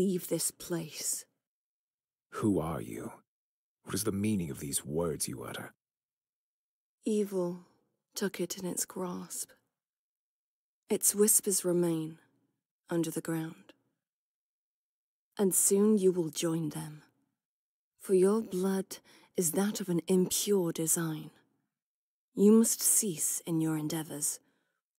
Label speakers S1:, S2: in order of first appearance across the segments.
S1: Leave this place.
S2: Who are you? What is the meaning of these words you utter?
S1: Evil took it in its grasp. Its whispers remain under the ground. And soon you will join them, for your blood is that of an impure design. You must cease in your endeavors,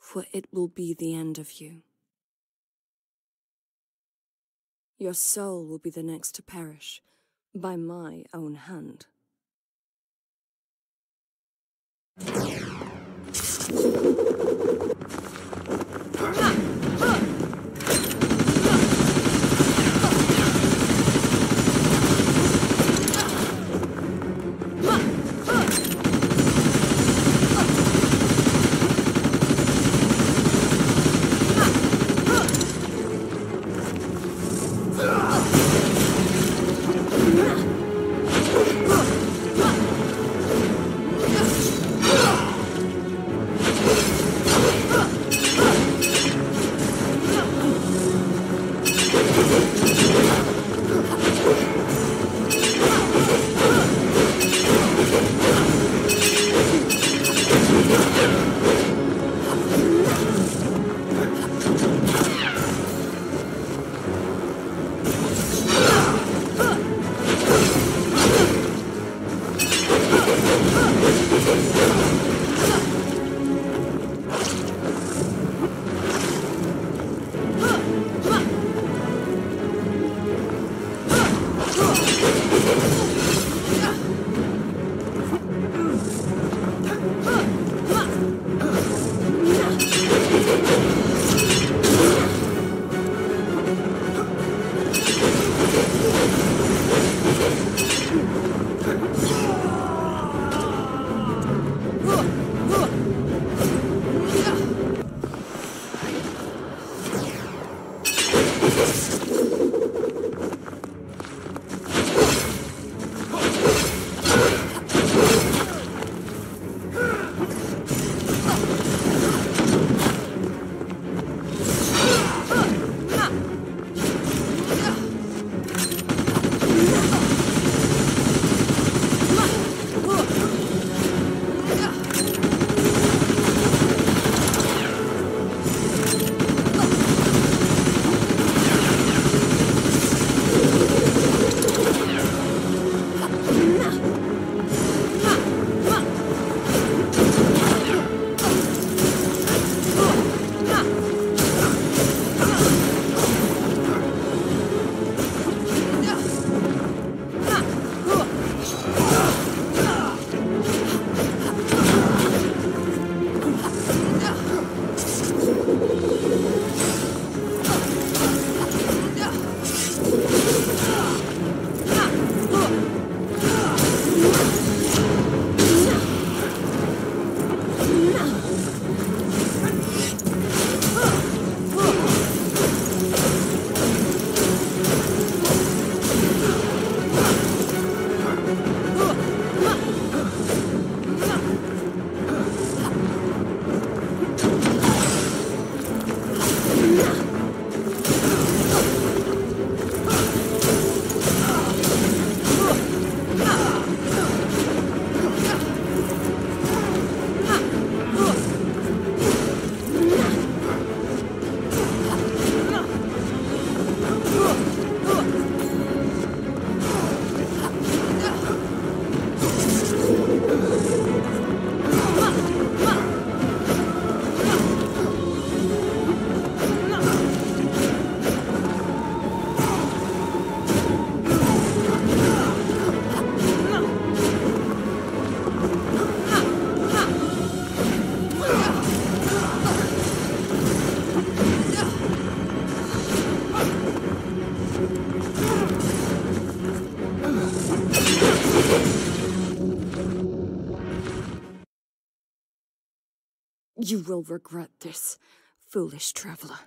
S1: for it will be the end of you. Your soul will be the next to perish by my own hand. You will regret this, foolish traveler.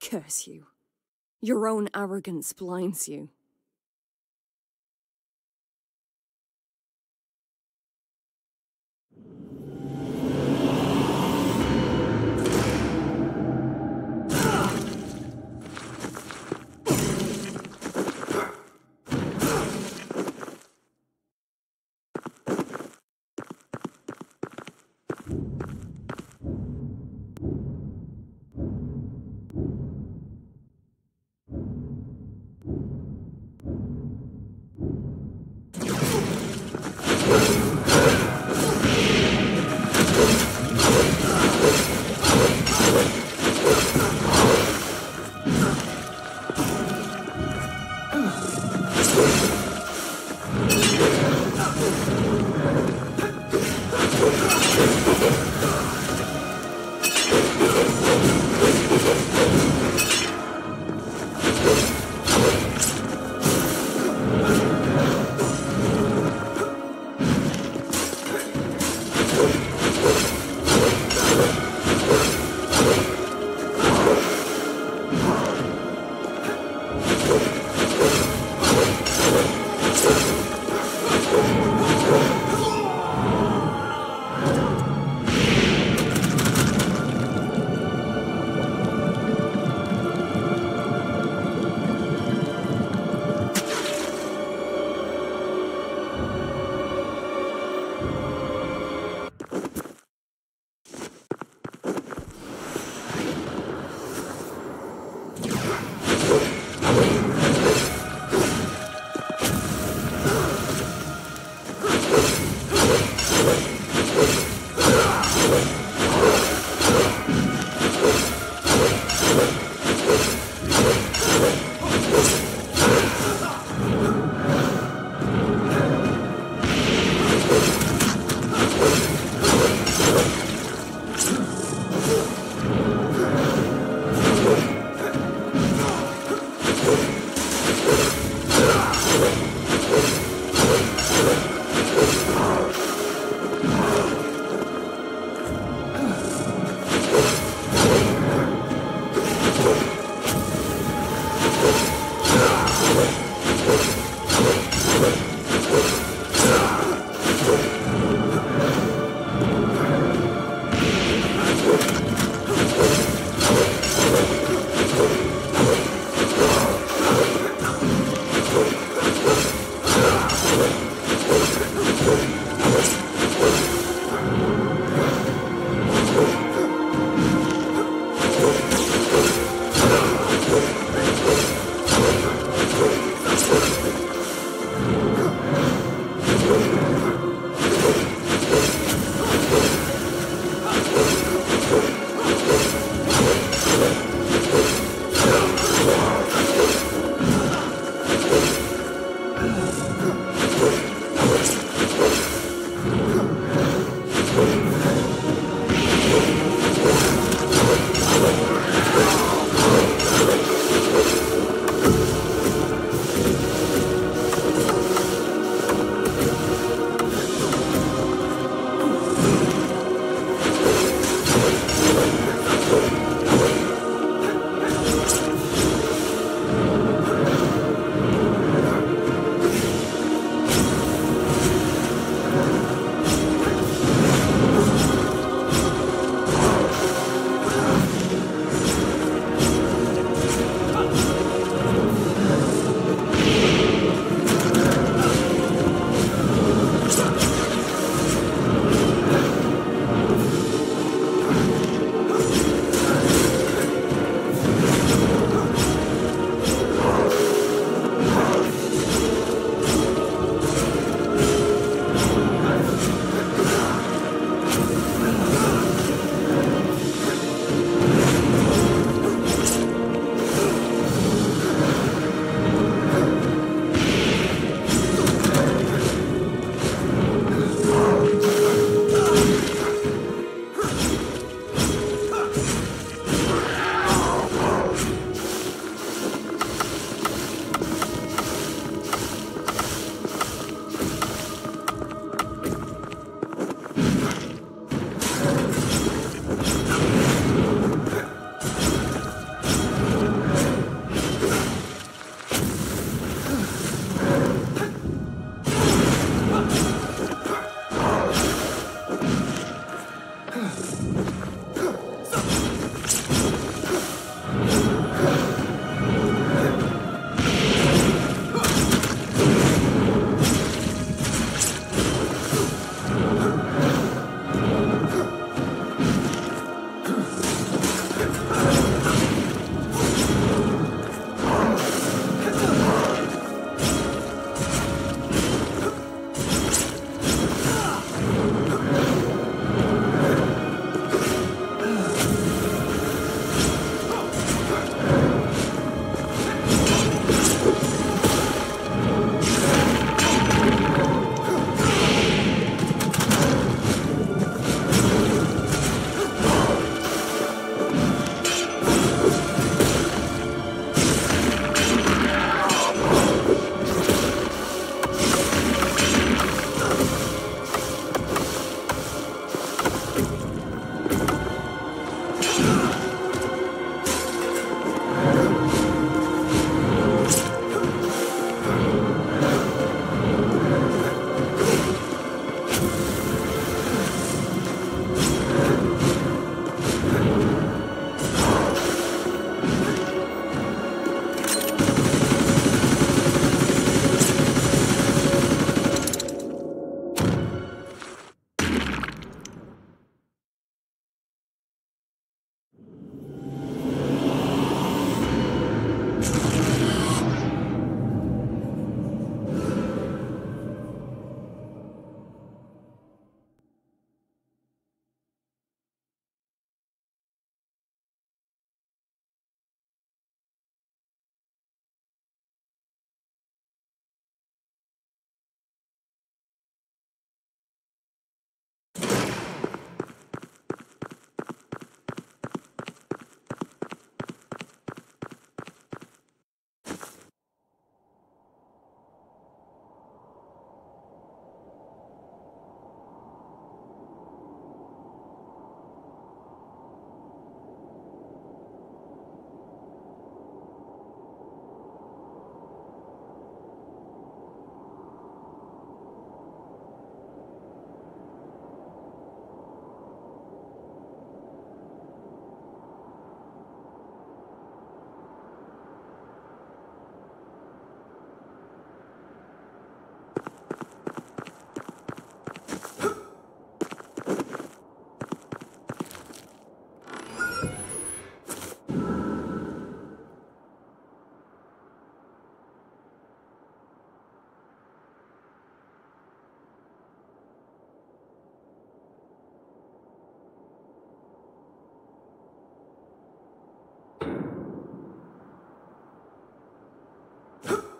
S1: Curse you. Your own arrogance blinds you.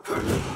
S3: Hurry